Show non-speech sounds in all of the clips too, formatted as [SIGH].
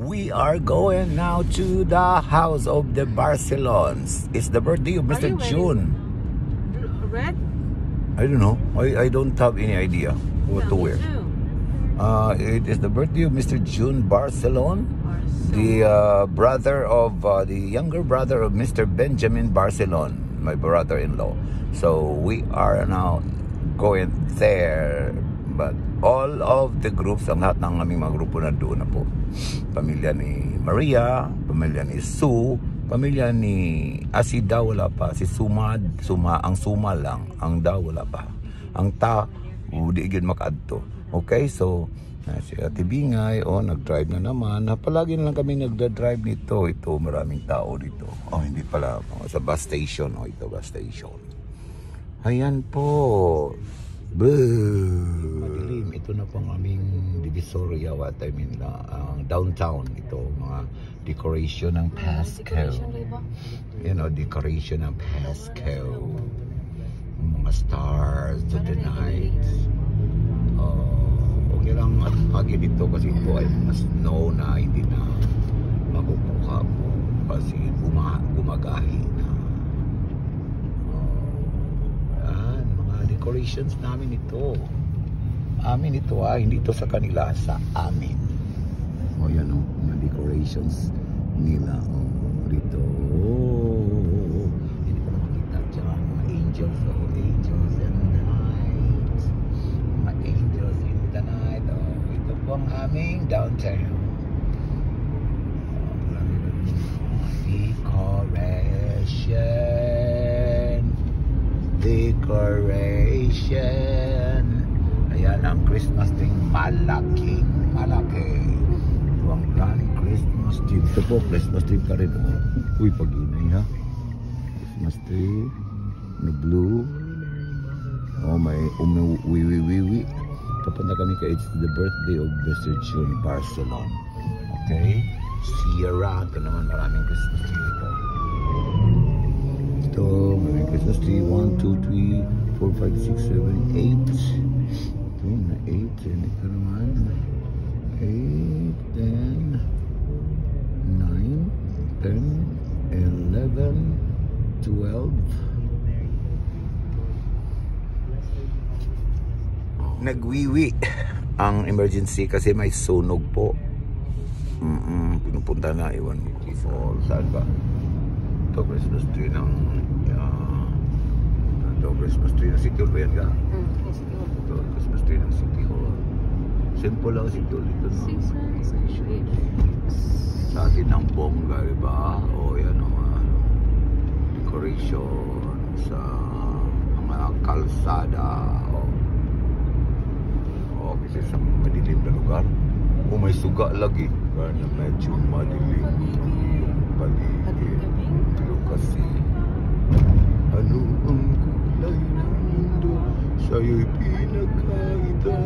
We are going now to the house of the Barcelons. It's the birthday of Mr. June. Red? I don't know. I, I don't have any idea what to wear. Uh, it is the birthday of Mr. June Barcelon, Or the uh, brother of uh, the younger brother of Mr. Benjamin Barcelon, my brother-in-law. So we are now going there. But all of the groups, ang lahat ng aming mga grupo na doon na po. Pamilya ni Maria, pamilya ni Sue, pamilya ni Asida wala pa, si Sumad, Suma, ang Suma lang, ang Da wala pa. Ang Ta, di gid makaadto. Okay, so na si Ate Bingay, oh, nag-drive na naman. Na, palagi na lang kami nagda-drive nito. Ito, maraming tao dito. Oh, hindi pala. Oh, sa bus station. Oh, ito, bus station. Ayan po. Boo! Madilim. Ito na pang aming Divisoria, what I mean, uh, ang downtown. Ito, mga decoration ng ba? You know, decoration ng Pasko. Mga stars to the night. Oh, okay lang at pagi dito kasi ito ay mga snow na hindi na makukuha mo kasi gumagahi na. Oh, yan, mga decorations namin ito. Amin ito ah, hindi ito sa kanila, sa amin. O yan o, mga decorations nila. O, dito. Oh, hindi ko makita dyan. Mga angels, oh, angels in the night. Mga angels in the night. Oh, ito po ang aming downtown. Decoration. Ayan ang Christmas tree. Malaking malaki. Ito ang running Christmas tree. Ito po, Christmas tree pa rin. Oh. Uy, pag-inay ha. Christmas tree. Na blue. Oh, may umiwiwiwiwi. Papunta kami kay It's the birthday of Mr. June Barcelon. Okay? Sierra. Ito naman maraming Christmas tree dito. Ito, maraming Christmas tree. 1, 2, 3, 4, 5, 6, 7, 8. Ito na 8. And ito naman. 8, 10, 9, 10, 11, 12. Nagwiwi ang emergency kasi may sunog po. Mm pinupunta na, iwan ko for saan ba? Ito, Christmas tree ng ito, Christmas tree ng City Hall ba yan ka? Hmm, yes, yun. Ito, Christmas tree ng City Hall. Simple lang City Hall dito. No? Sa atin ng bongga, diba? O yan ang mga decoration sa mga kalsada. O, o kasi sa madilim na lugar. O may suga lagi. Kaya medyo madilim yung paligid. Pero kasi ano ang mundo sa'yo'y pinagkaitan.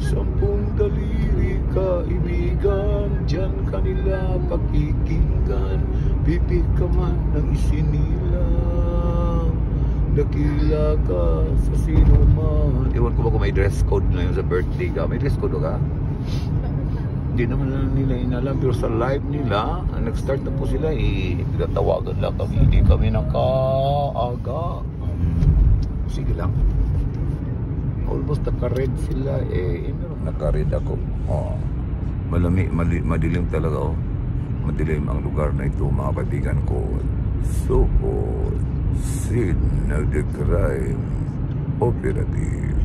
Sampung daliri kaibigan. Diyan kanila pakikinggan. Pipik ka man ng isinilang Dakila ka sa sino man Ewan ko ba kung may dress code na yun sa birthday ka. May dress code ka? Hindi naman na nila inalam. Pero sa live nila, nag-start na po sila eh, pinatawagan lang kami, hindi kami nakaaga. Sige lang. Almost naka-red sila eh, eh naka-red ako. Oh. Malami, mali, madilim talaga oh. Madilim ang lugar na ito mga kaibigan ko. So, sin of the crime operative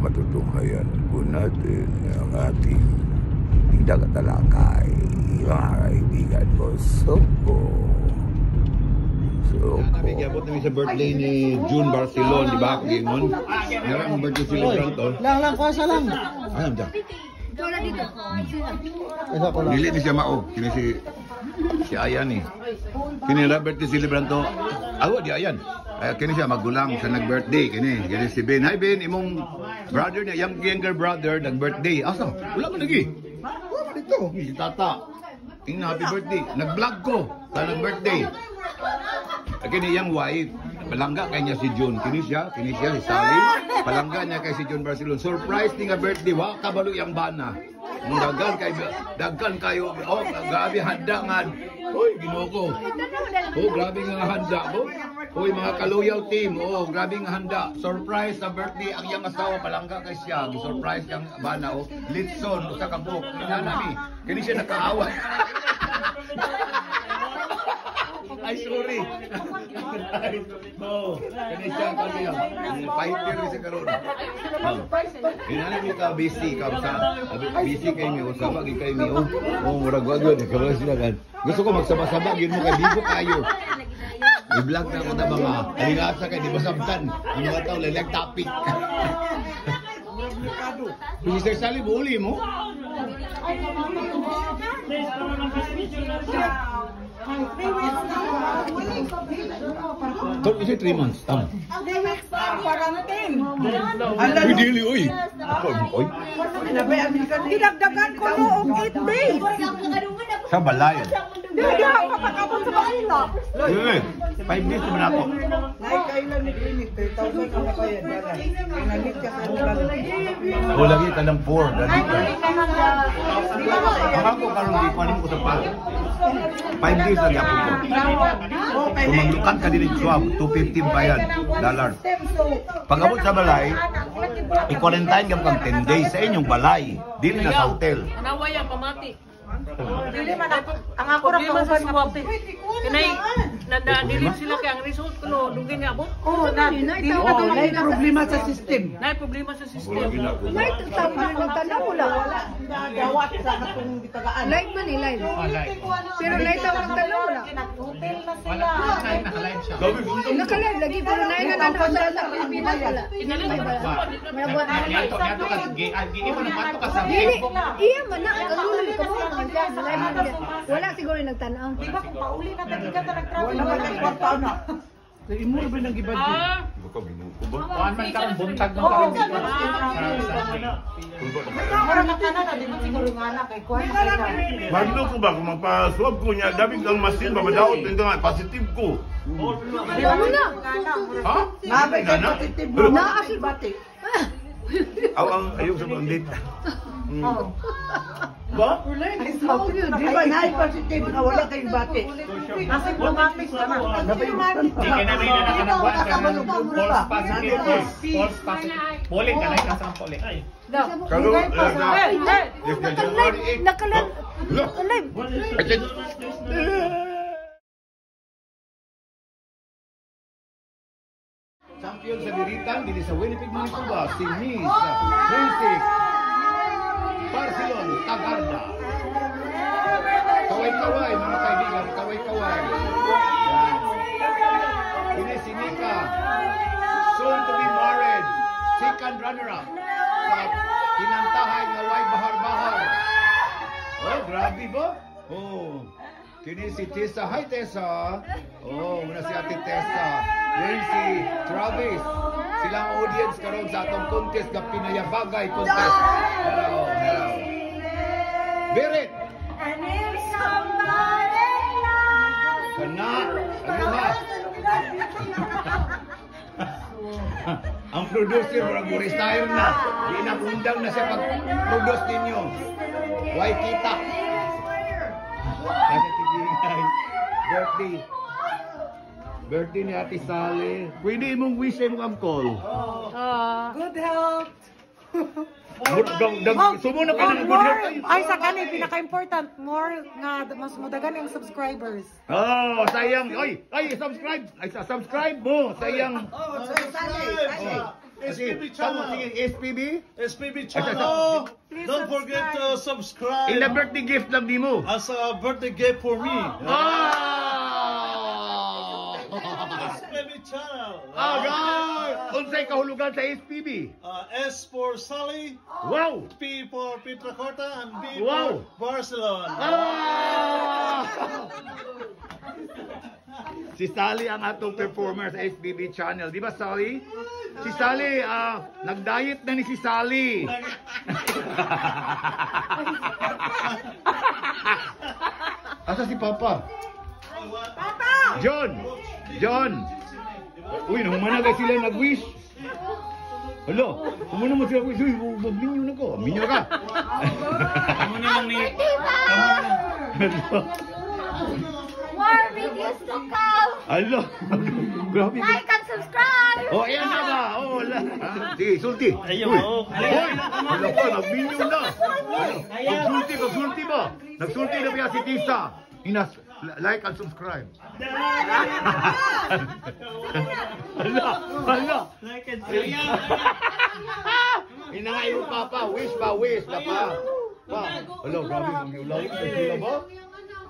matutunghayan po natin ang ating pinagatalakay mga kaibigan ko. So, so, Nabigyabot namin sa birthday ni June Barcelon, di ba? Gingon. Meron ang birthday celebrant oh. Lang lang, kuwasa lang. Ayun dyan. Isa ko lang. Dili ni siya mao. Kini si si Ayan eh. Kini ra birthday celebrant to. Awa di Ayan. Ay kini siya magulang sa nag-birthday kini. Kini si Ben. Hi Ben, imong brother niya, young younger brother nag-birthday. Asa? Wala man lagi. Wala dito. Si Tata. Ing happy birthday. Nag-vlog ko sa nag-birthday. Kini yang wife. Palangga kay niya si June. Kini siya, kini siya si Sally. Palangga niya kay si June Barcelona. Surprise ni nga birthday. Wa kabalo yang bana. Mung daghan kay daghan kayo. Oh, grabe handa nga. Uy, Ginoo ko. Oh, grabe nga handa mo. Uy, mga kaluyaw team. Oh, grabe nga handa. Surprise sa birthday ang iyang asawa palangga kay siya. Surprise kang bana oh. Litson usa ka book. Kini siya nakaawa. [LAUGHS] Ay, sorry. No. Kani siya kani yan. Fighter ni sa karon. Inana mi ka busy ka sa busy kay mi usa ba kay mi oh. Oh, murag wag yun karon sila kan. Gusto ko magsama-sama gyud mo kay di ko kayo. I-vlog na ako na mga alingasa kay di ba sabtan. Ang mga tao lalag topic. Mr. Sally, uli mo? Ito, ito 3 months. Tama. Uy, dili, uy. Uy. Dinagdagan ko noong 8 days. Sa balay. Hindi ako kapag-abot sa Manila. Eh, 5 days naman ako. O, lagi ka ng 4. Lagi ka. Ang ako karon di pa rin ko sa pa. 5 days lagi ako ko. Kung maglukan ka din swab, 250 bayad, dollar. Pag abot sa balay, i-quarantine ka kang 10 days sa inyong balay. Dili na sa hotel. Nawaya, pamati. Dili man ako. Ang ako ra Problema sa swab. Kanay, nada-delete sila kay ang result ko, no, dugin nga abot. Oh, na dili na may problema sa system. Nay problema sa system. May tama na nagtanaw wala. Dawat sa katong bitagaan. Live man eh, live. Pero live ang magtanong wala. Hotel na sila. Naka-live lagi, pero na nga nanood sa sa Pilipinas wala. Manabuhat na Dili, iya man na, ka dyan, live man dyan. Wala siguro yung nagtanaw. Di ba kung pauli na tagi ka ta nag-travel? Wala man kay kwarta na. Imuro ba nang gibad Ah, Kuan man karon buntag man karon dito. Mura na kana na di man siguro nga na kay kwarta na. Magno ko ba kung magpa-swab ko niya, dabi kang masin, mabadaot din nga, positive ko. Ano na? Ha? Mabay Nga na? positive mo. Naasi bati. Aw, ang ayok sa bandit. Oh. Ba? Di ba na positive na wala kayong bati? Asymptomatic ka na. Di ka na may nakanagwan ka ng false positive false positive. Poli ka na ka sa poli. Kalo, uh, na, hey, hey. yes, na January 8. Naka-live. Look, Naka-live. I said, Champion sa Biritan, dili sa Winnipeg, Manitoba, si Miss Princess Barcelon Tagarda. Kaway-kaway, mga kaibigan, kaway-kaway. Yan. Ini si Nika, soon to be married, second runner-up sa kinantahay nga Way Bahar-Bahar. Oh, grabe ba? Oh. Kini si Tessa. Hi, Tessa. Oh, muna si Ate Tessa. Yan si Travis. Sila ang audience karon sa atong contest nga pinayabagay contest. Hello, hello. Birit. Kana. Ano ha? [LAUGHS] ang producer, mo retire na. Di na undang na siya pag-produce ninyo. Why kita? Ate Tigingay, birthday. Birthday ni Ate Sally. Pwede mong wish mo ang call. Good health. Dag, dag, sumo na ka ng good health. Ay, sa kani, pinaka-important, more nga, mas mudagan yung subscribers. Oh, sayang. Oy, ay, subscribe. Ay, sa- subscribe mo. Sayang. Oh, SPB channel. SPB. SPB channel. Please Don't forget to subscribe In the birthday gift lang di mo. as a birthday gift for me. Ah! SPB channel. Alright! Unsay kahulugan sa SPB? Uh, S for Sally, Wow! P for Petracorta, and B Wow. for Barcelona. Ah! [LAUGHS] si Sally ang atong performer sa SBB channel. Di ba, Sally? Si Sally, ah, nag-diet na ni si Sally. [LAUGHS] Asa si Papa? Papa! John! John! Uy, nahumanagay sila nag-wish. Hello, kamo naman siya, uy, uy, magminyo na ko. Minyo ka. Kamu na lang ni... Hello. More videos to come! Hello. Grabe. Like and subscribe! Oh, ayan na ba? Oh, wala. Sige, sulti. Ayaw, Uy. oh. Hoy, wala pa, nagminyo na. Nagsulti, nagsulti ba? Nagsulti na ba si Tisa? Inas, like and subscribe. Hala, hala. Like and yung papa, wish pa, wish na pa. Pa, hala, grabe mong ulaw. Sila ba?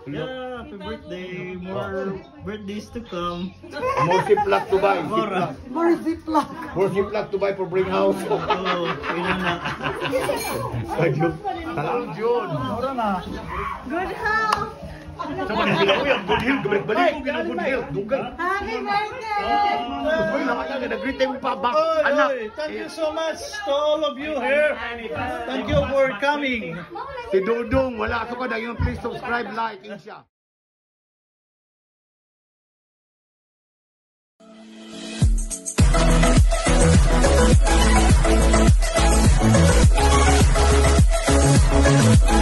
Yeah, happy birthday. More birthdays to come. More ziplock to buy. More. Ziplock. More ziplock. More ziplock to buy for bring house. Oh, kailan na. Ayun. Talagang yun. Good health! Sa mga gila ko yan, bulhil, gabalik-balik ko, ginabulhil, dugay. Happy birthday! Uy, nakalaga, nag-greet tayo pa back, anak. Thank you so much to all of you here. Thank you for coming. Si Dudong, wala ako ka na yun. Please subscribe, like, and share. We'll be right back.